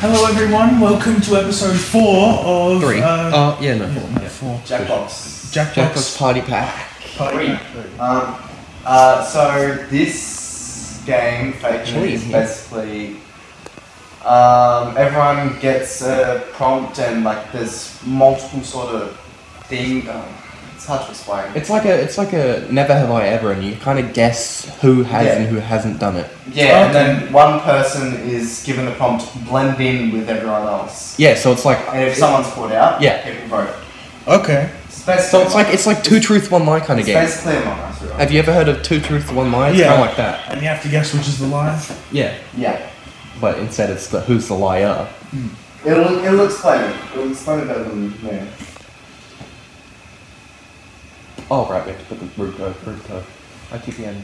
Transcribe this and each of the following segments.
Hello, everyone. Welcome to episode four of Three. Uh, oh, yeah, no, four. Yeah. four. Jackbox. Jackbox Jackbox Party Pack. Party. Um, uh, so this game, Fake Actually, is basically um, everyone gets a prompt and like there's multiple sort of thing. Um, it's hard to explain. It's like a, it's like a never have I ever, and you kind of guess who has Yeah. and who hasn't done it. yeah, and then one person is given the prompt blend in with everyone else. Yeah, so it's like, And if someone's caught out, Yeah. people vote. Okay. It's so it's like, it's like two truth, one lie kind of it's game. basically Among Us, really. Have you ever heard of two truth, one lie? It's Yeah. kind of like that. And you have to guess which is the lie. Yeah, Yeah. but instead it's the who's the liar. It'll, it'll explain it. It'll explain it better than me. Oh right, we have to put the root code, root code. ITPN.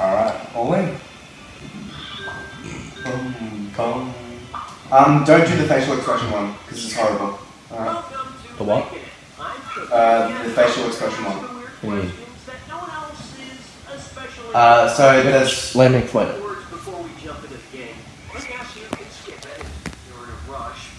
Alright, all in. Boom, boom. Um, don't do the facial expression one, because it's horrible. Alright. The what? Uh, the facial expression one. What do you mean? Uh, so there's. Let me explain it. Words before we jump into the game. Let me ask you, you can skip it if you're in a rush.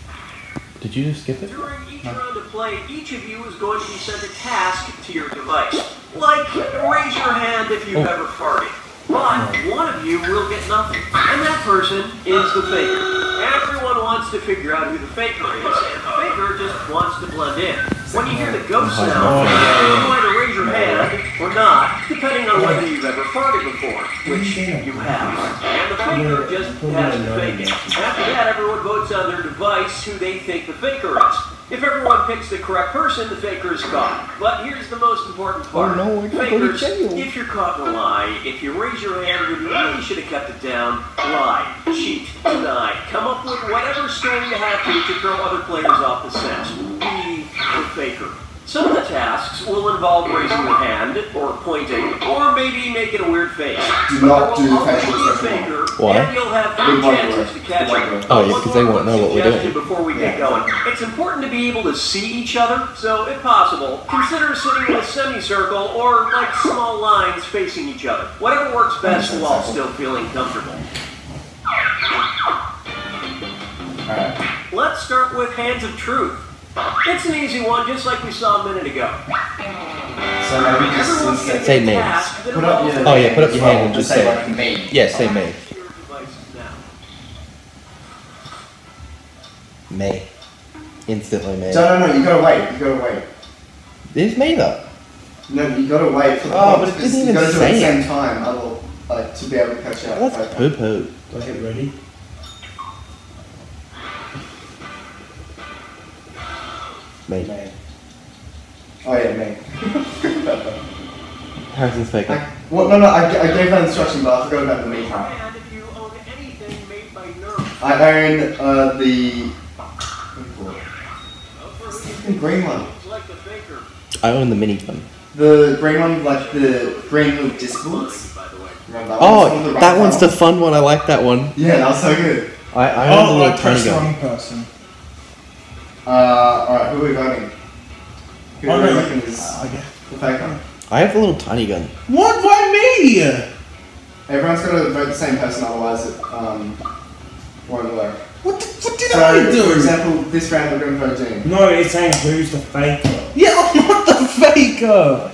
Did you just skip it? During each round of play, each of you is going to be sent a task to your device. Like, raise your hand if you've Oh. ever farted. But one of you will get nothing. And that person is the faker. Everyone wants to figure out who the faker is, and the faker just wants to blend in. When you hear the ghost oh sound, Oh, you either raise your hand or not, depending on whether you've ever farted before, which you have. And the faker just has to fake it. After that, everyone votes on their device who they think the faker is. If everyone picks the correct person, the faker is caught. But here's the most important oh, part. Oh, no, I gotta go to Fakers, if you're caught in a lie, if you raise your hand when you really should have kept it down, lie, cheat, deny, come up with whatever story you have to to throw other players off the scent. Be the faker. Some of the tasks will involve raising your hand, or pointing, or maybe making a weird face. Do not do facial always expression Why? And you'll have three Good chances to catch Good it. Oh, yeah, One 'cause they won't know what we're suggestion doing. Before we get going, it's important to be able to see each other. So, if possible, consider sitting in a semicircle or like small lines facing each other. Whatever works best while still feeling comfortable. Alright. Let's start with Hands of Truth. It's an easy one, just like we saw a minute ago. So maybe just Everyone instead. Say a names. task Put up your Oh, yeah, put up your hand and just say say- like me. Yeah, say May. your devices. May. Instantly May. No, no, no, you gotta wait. You gotta wait. There's May though. No, you gotta wait for the Oh, but it didn't you even gotta do it at the same time, other, like, to be able to catch up. That's Like, poo poo. Okay, ready? May. me. Oh yeah, me. Harrison's fake. I, well, no, no, I, I gave that instruction, but I forgot about the me part. And if you own anything made by Nerf, I own uh, the well, for who the green one. It's like the faker. I own the mini one. The green one, like the green little disc bullets. By the way. Remember that one? It's one with Oh, the that one's the fun one. I like that one. Yeah, that was so good. I, I own the Oh, little I tiny pressed the gun. wrong person. Uh, alright, who are we voting? Who Oh, do we no. reckon is Uh, okay. the faker? I have the little tiny gun. What? Why me? Everyone's got to vote the same person, otherwise it um, won't work. What, the, what did So, I do? for example, this round we're going to vote Dean. No, it's saying who's the faker. yeah, I'm not the faker.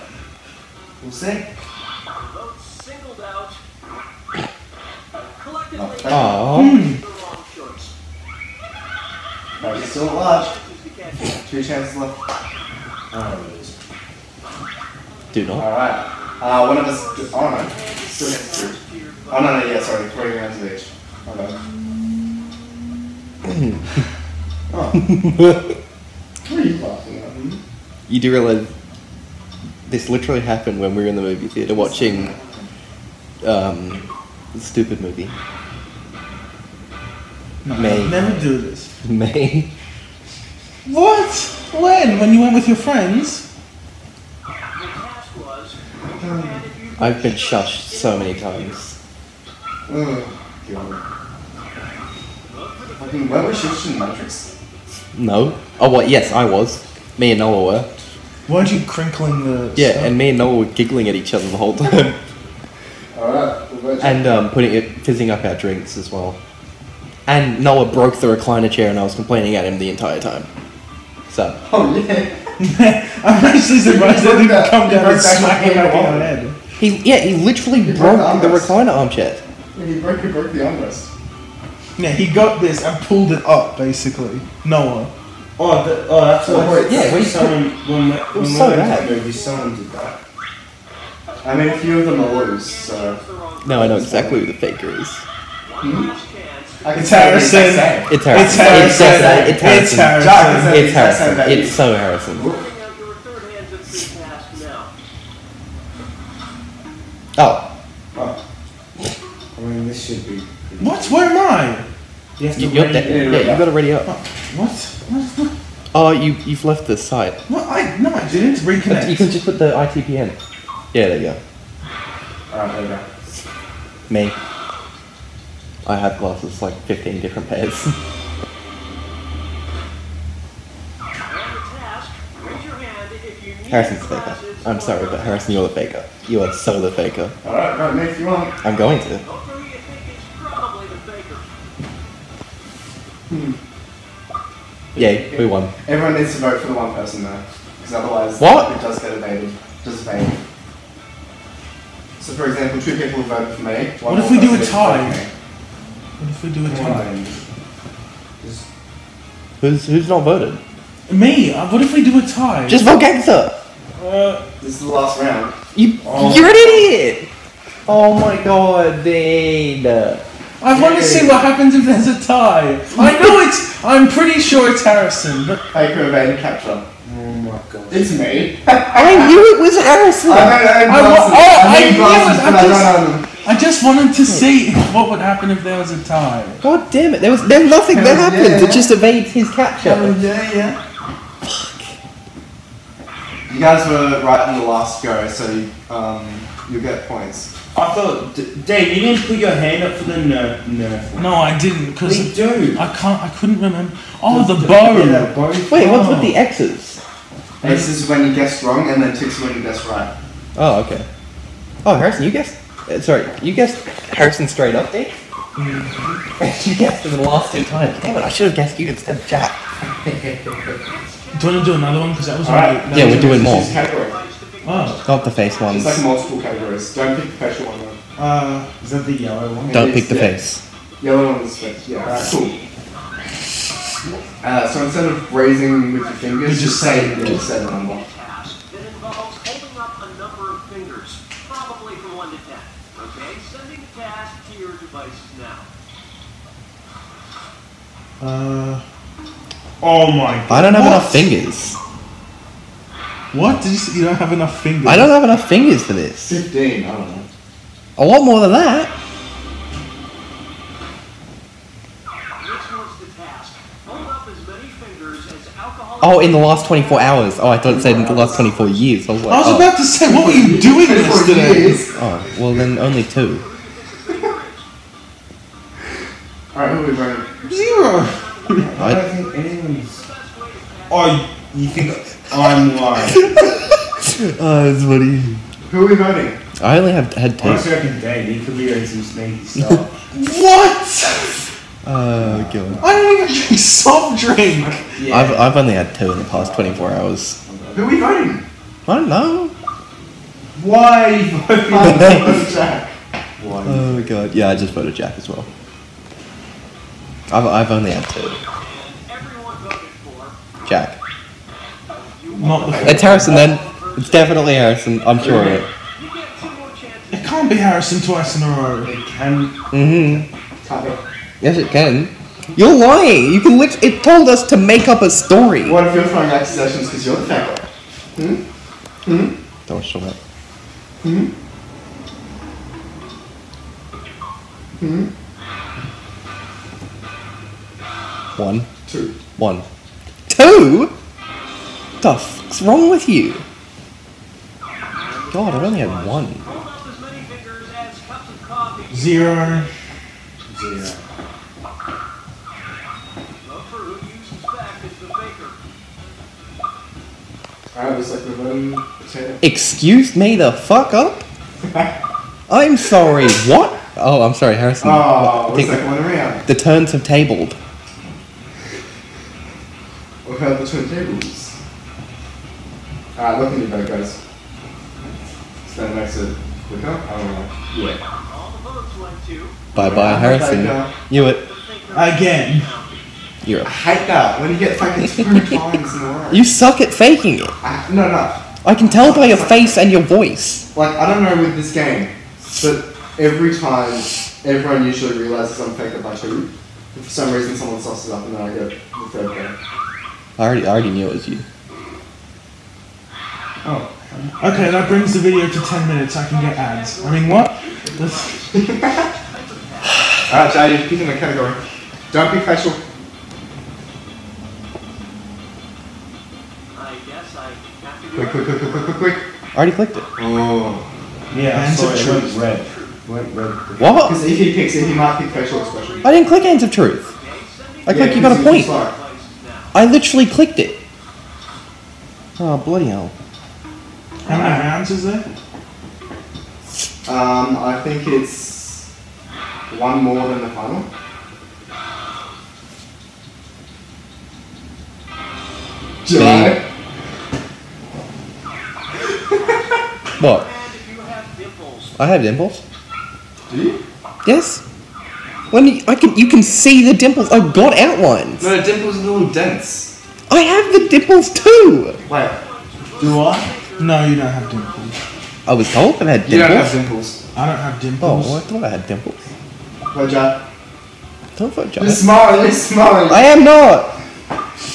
We'll see. Votes singled out. Collectively, Oh. the wrong. No, he's still at large. Chances to catch it. Two chances left. Oh, it is. Do not. Alright. Uh, one of us. Oh no. Still gets two. Oh no, no, yeah, sorry. Three rounds of each. Okay. oh. What are you laughing at? Hmm? You do realize this literally happened when we were in the movie theater watching um, the stupid movie. No, May. Never do this. May. What? When? When you went with your friends? The task was, raise your hand if you've I've been shushed so many times. Ugh. God. Fucking, were we shifted in Matrix? No. Oh, what? Yes, I was. Me and Noah were. Weren't you crinkling the? Yeah, stuff? and me and Noah were giggling at each other the whole time, Alright, we'll and um, putting it, fizzing up our drinks as well. And Noah broke the recliner chair, and I was complaining at him the entire time. So Oh yeah. I'm actually surprised You they didn't broke come down and smack him back in the head. he, yeah, he literally He broke, broke the the armrest. recliner armchair. He broke, he broke the armrest. Yeah, he got this and pulled it up basically. Noah. Oh, the, oh, that's what. Oh, wait, yeah, we- someone when we, when was we so went bad. to the movie, someone did that. I mean, a few of them are loose, so. No, I know exactly who the faker is. Hmm? I can It's say Harrison. the exact same. It's Harrison. It's Harrison. definitely- It's It's Harrison. Harrison. Jack is a- It's Harrison. It's so Harrison. Your third hands at this task now. Oh, Oh. I mean, this should be. What? Where am I? You have to you, you're read de- yeah, you got to ready up. What? What? Oh, you you've left the site. What? I no, I didn't. Reconnect. You can just put the ITPN. Yeah, there you go. Alright, there you go. Me. I have glasses, like 15 different pairs. On the task, raise your hand if you need Harrison's the faker. I'm sorry, but Harrison, you're the faker. You are so the faker. Alright, go me if you want. I'm going to. Don't know who you think is probably the faker. Yay, we won. Everyone needs to vote for the one person though, because otherwise What? it does get evaded. Does evade. So for example, two people have voted for me. One What if we do a tie? Voted What if we do a Come tie? on. Just, Who's who's not voted? Me? Uh, what if we do a tie? Just vote gangster. Uh. This is the last round. You Oh. you're an idiot. Oh my god, Dean. I want to see what happens if there's a tie. I know it's. I'm pretty sure it's Harrison, but Faker evade capture. oh my god. It's me. I knew it was Harrison. I don't know I wa- glasses. oh, I need knew glasses, it, but I I just- don't own them. I just wanted to see what would happen if there was a tie. God damn it! There was there's nothing that Hell happened. yeah. It just evades his capture. yeah, yeah. Fuck. You guys were right in the last go, so you, um, you'll get points. I thought, D- Dave, you didn't put your hand up for the nerf. nerf. No, I didn't because We do. I can't. I couldn't remember. Oh, the Yeah, bow. that bow. Wait, what's with the X's? This is when you guess wrong, and then ticks when you guess right. Oh, okay. Oh, Harrison, you guessed. Uh, Sorry, you guessed Harrison straight up, Dave. you guessed him the last two times. Damn it! I should have guessed you instead of Jack. Do you want to do another one? Because that was Alright. already- Yeah, we're doing more. Category. Oh, Not the face ones. It's like multiple categories. Don't pick the facial one though. uh, Is that the yellow one? Don't It pick is, the yeah. face. Yellow one is fit. Yeah, alright, cool. Uh, so instead of raising with your fingers, You just just say say, it. just say the number. task that involves holding up a number of fingers, probably from 1 to 10. Okay, sending the task to now. uh, Oh my god. I don't have What? enough fingers. what? Did you say you don't have enough fingers? I don't have enough fingers for this. 15, I don't know. A lot more than that. Which one's the task? Hold up as many fingers as alcohol. Oh, in the last 24 hours. Oh, I thought it said in the last 24 years. I was like, I was oh. about to say, what were you doing For yesterday? oh, well then only two. Alright, who are we voting? Zero. I don't think anyone's. Oh, you think I'm lying? Oh, it's funny. Who are we voting? I only have had two. Honestly, I reckon Dave. He could be doing some sneaky stuff. What? Uh, oh god. I don't even drink soft drink. yeah. I've I've only had two in the past 24 hours. Who are we voting? I don't know. Why are you voting? I'm voting Jack. Why? Oh god. Yeah, I just voted Jack as well. I've I've only had two. Everyone voted for. Jack. Not the. It's Harrison then. It's definitely Harrison. I'm sure of it. You get two more chances. It can't be Harrison twice in a row. It can. Mm-hmm. Yes, it can. You're lying. You can lit- It told us to make up a story. What if you're throwing accusations because you're the faker? Hmm? Hmm? Don't show it. One. Two. One. Two? What the fuck's wrong with you? God, I've only had one. Hold up as many fingers as cups of coffee. Zero. Zero. Vote for who you suspect is the faker. Alright, looks like we're voting potato. Excuse me the fuck up? I'm sorry, what? Oh, I'm sorry, Harrison. Oh, I looks think like one around. the turns have tabled. We've heard the turntables. Alright, look in your boat, guys. Stand next to the car? I don't know. Yeah. All the votes went to Bye bye, Harrison. Uh, you it. Again. You're I a- hate that when you get fucking two times in a row. You suck at faking it. I, no, no. I can tell by your face and your voice. Like, I don't know with this game, but every time, everyone usually realizes I'm faked by two. But for some reason, someone sauces up and then I get the third guy. I already, I already knew it was you. Oh. Okay, that brings the video to 10 minutes. I can get ads. I mean, what? Let's- Alright, Jay, you're picking the category. Don't be facial. I guess I have to do Quick, quick, quick, quick, quick, quick, quick. I already clicked it. Oh. Yeah, I Hands saw of it truth. went red. Went red. What? Because if he picks it, he might pick facial expression. I didn't click Hands of Truth. I clicked you got a point. I literally clicked it. Oh, bloody hell. How many rounds is there? Um, I think it's one more than the final. Jai. What? And have dimples, I have dimples. Do you? Yes. When you, I can, you can see the dimples. I've got outlines. No, the Dimple's a little dense. I have the dimples too. Wait, Do I? No, you don't have dimples. I was told that I had dimples. you don't have dimples. dimples. I don't have oh, dimples. Oh, I thought I had dimples. Wait, Jai. Don't fuck You're smiling, you're smiling. I am not.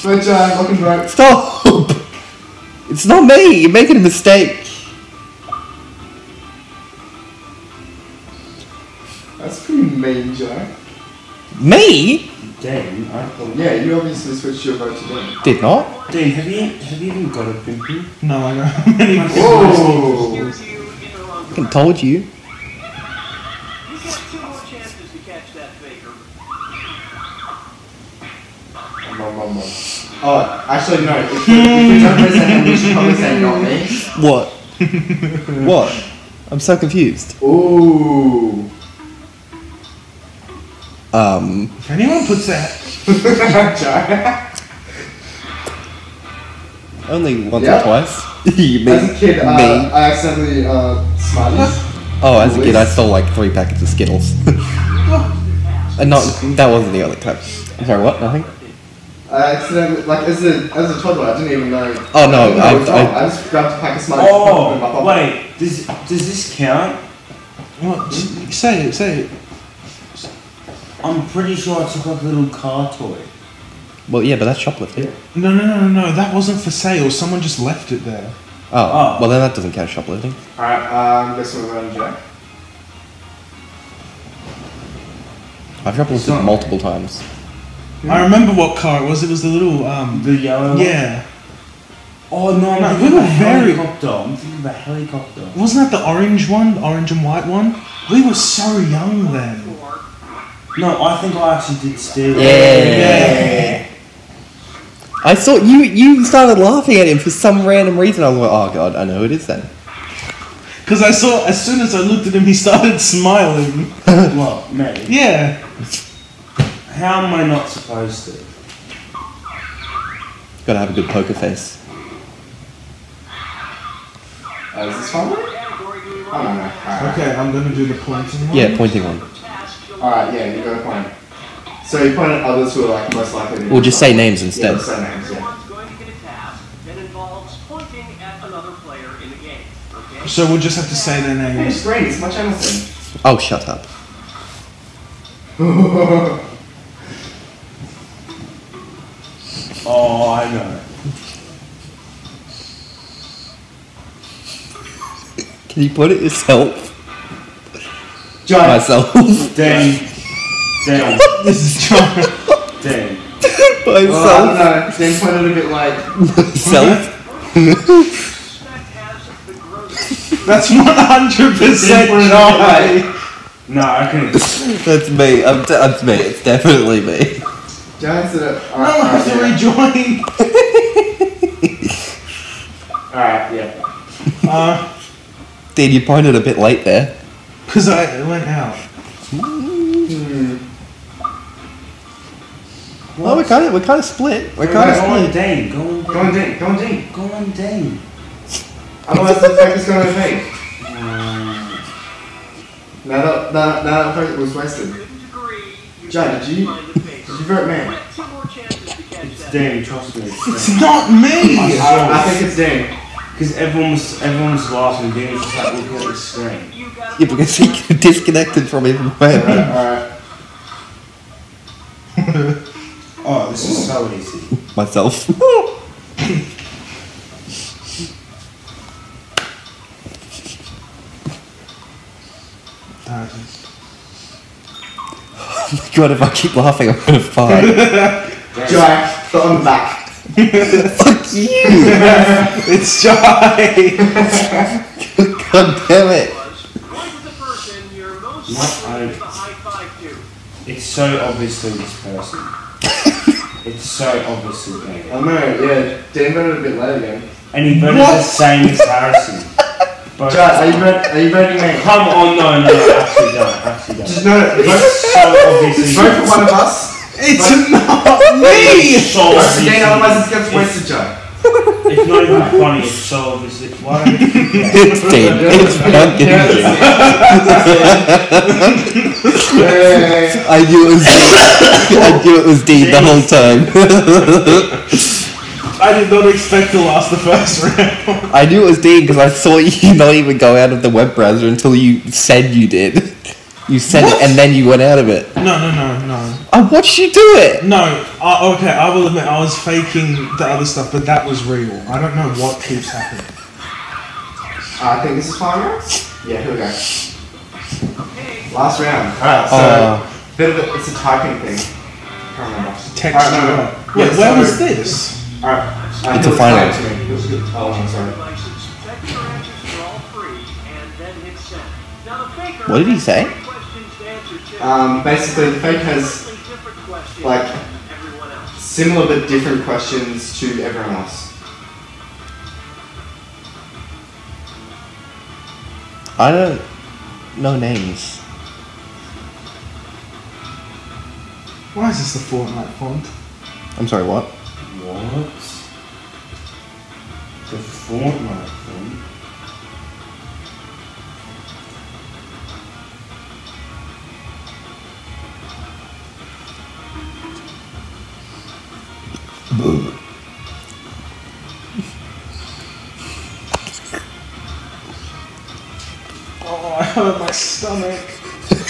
Wait, Jai, looking right. Stop. It's not me. You're making a mistake. That's pretty mean, Jai. Me? Dean, I thought. Yeah, you obviously switched your vote to Dan. Did not. Dean, have you have you even got a pimple? No, I don't have any Whoa! here's you in the wrong I direction. told you. You get two more chances to catch that faker. Mum, mum, mum. Oh, actually, no. If we don't our hand, should probably say not me. What? what? I'm so confused. Ooh. Um. If anyone puts that. Only once Yeah. or twice. you mean As a kid, uh, me? I accidentally uh, Smarties. Oh, as a kid, I stole like three packets of Skittles. and not that wasn't the only time. Sorry, what? Nothing. I accidentally, like, as a as a toddler, I didn't even know. Oh, no, I, didn't I- was wrong. I- I just grabbed a pack of Smarties. and put them in my Oh, pocket. wait. Does does this count? What? Say it, say it. I'm pretty sure I took like a little car toy. Well, yeah, but that's shoplifting. No, no, no, no, no. That wasn't for sale. Someone just left it there. Oh, Oh. well then that doesn't count shoplifting. Alright, um, guess we're running Jack. I've shoplifted multiple times. I remember what car it was. It was the little, um. The yellow. Yeah. Oh no, I'm No, thinking we of were a very- helicopter. I'm thinking of a helicopter. Wasn't that the orange one? The orange and white one? We were so young then. No, I think I actually did steal. Yeah. I thought you you started laughing at him for some random reason. I was like, oh god, I know who it is then. Because I saw, as soon as I looked at him, he started smiling. Well, me? Yeah. How am I not supposed to? Gotta have a good poker face. Uh, is this fun? category do we Oh, want? no, no. Alright. Okay, I'm gonna do the pointing one. Yeah, pointing one. Alright, yeah, you got a point. So you point at others who are like most likely to We'll just say names Yeah, instead. just say names, yeah. Everyone's going to get a task that involves pointing at another player in the game. Okay? So we'll just have to say their Hey, names. it's green, it's my channel. Oh, shut up. Oh, I know. Can you put it yourself? John. Myself. Dan. Dan. This is John. Dan. Well, I don't know. Dan pointed a bit like. Myself. That has the grossest That's 100% John. No, I can. That's me. I'm d- that's me. It's definitely me. John said it. No, I have to rejoin. Alright, yeah. Uh, Dean, you pointed a bit late there. because I went out. Oh, we're kind of we're kind of split. We're Go kind of on split. Dane, go on Go on, Dane. Dane. Go on, Dane. Go on Dane. Otherwise, the fake is going to fake. Now that, that, now that fake was wasted. Jai, did you, did you vote man? It's Dane, trust me. It's not me! I, I think it's Dane. Because everyone was, everyone was laughing, Dane was just like looking at the screen. Yeah, because he disconnected from everywhere. Alright. Oh, this is so easy. Myself. God, if I keep laughing, I'm gonna fart. Jai, foot on the back. Fuck you! It's Jai! God damn it! What? I- It's so obviously this person. it's so obviously Dane. I know, yeah. Dane voted a bit late again. And he voted the same as Harrison. But Jai, are you, vote, are you voting me? come on, no, no, actually don't, actually don't. Just no, vote, It's so obviously. vote for one of us. It's not me! It's so Vote for obviously. Dane, otherwise it gets wasted, Jai. It's not even funny. It's so obviously. Why don't you think that? It's Dean. It's fucking Dean. I knew it was Dean. I knew it was Dean the whole time. I did not expect to last the first round. I knew it was Dean because I saw you not even go out of the web browser until you said you did. You said it and then you went out of it. No, no, no, no. I watched you do it. No, uh, okay, I will admit I was faking the other stuff, but that was real. I don't know what keeps happening. I think this is final round? Yeah, here we go. Last round. Alright, so, Uh, bit of a, it's a typing thing. I can't remember. Text Alright, no, no. what? Wait, Yeah, where so- was this? Alright. Uh, It's a was final. kind to me. He. Oh, I'm sorry. What did he say? Um, basically, the fake has like similar but different questions to everyone else. I don't know names. Why is this the Fortnite font? I'm sorry, what? What? The Fortnite thing. Oh, I hurt my stomach.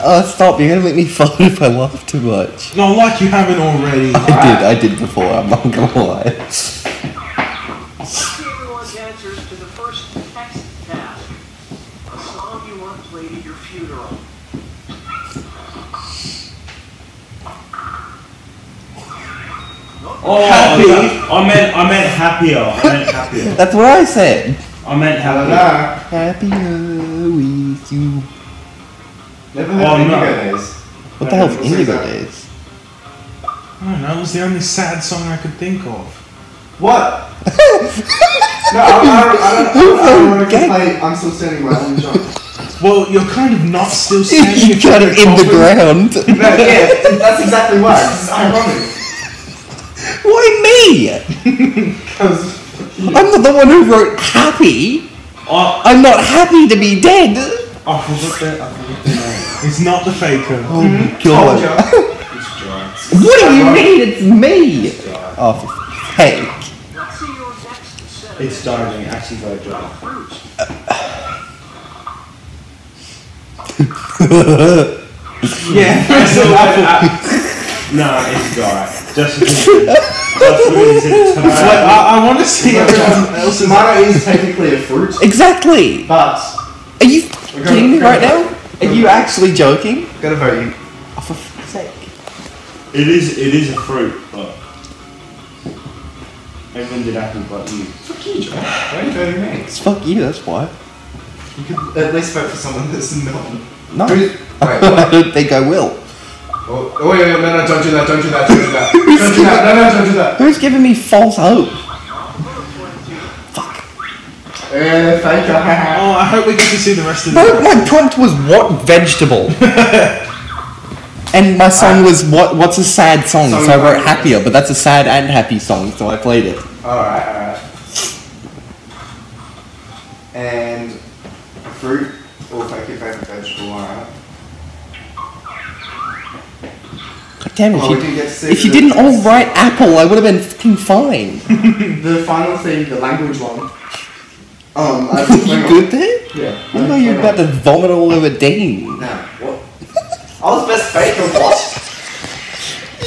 Oh, stop! You're gonna make me fart if I laugh too much. No, like you haven't already. I did, I did before. I'm not gonna lie. everyone's answers to the first text task. A song you want played at your funeral. Oh, Happy. that- I meant, I meant happier. I meant happier. That's what I said. I meant I don't happier. know. Happier with you. Never heard Oh, of no. Days. What the hell What's Indigo that? Days? I don't know, it was the only sad song I could think of. What? no, I, I, I, don't, I don't, I don't want to Gang. play I'm Still Standing by Elton John. Well, you're kind of not still standing you in got front it of in the ground. No, yeah, that's exactly why. It's ironic. Why me? Because I'm not the one who wrote happy. Oh, I'm not happy to be dead. Oh, I forgot that. I forgot the name. It's not the faker. Oh my told god. It's dry. What do you mean it's me? Oh, for fake. Let's see your next set of It's diving. Actually, very dry. fruits. Yeah, It's all right. No, it's dry. Just because. Just because it's Wait, I, I want to see everyone else's. Tomato is technically a fruit, Exactly. but Are you kidding me right now? Are you actually joking? gotta vote you. Oh, for fuck's sake. It is. It is a fruit, but everyone did apple, but you. Fuck you, John. Why are you voting me? It's fuck you, that's why. You could at least vote for someone that's not. No. Who's- Wait, I what? don't think I will. Oh, oh, wait, wait, no, no, don't do that, don't do that, don't do that. Don't do that, no, no, don't do that. Who's giving me false hope? Fuck. Uh, thank you. Oh, I hope we get to see the rest of No, the. my prompt was what vegetable? and my song was what? What's a sad song? Song so I wrote about- happier, but that's a sad and happy song, so I played it. Alright, alright. And fruit or pick your favorite vegetable, alright. God damn it! Oh, If didn't you, get to see if you didn't all write apple, I would have been fucking fine. The final thing, the language one. Um, I you good there? Yeah. I know you're about to vomit all over Dean. No, what? I was best faker, what?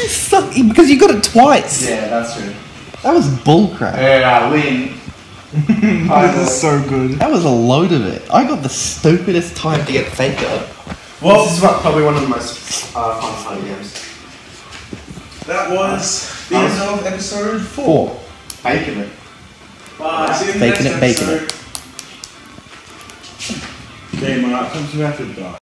You suck because you got it twice. Yeah, that's true. That was bullcrap. Yeah, I win. This is so good. That was a load of it. I got the stupidest time to get faker. Well, this is what, probably one of the most uh, fun party games. That was the end of episode four. Four. Baking it. Bye. See you in the Bacon next it, bacon it. Game, my outcomes we have to die.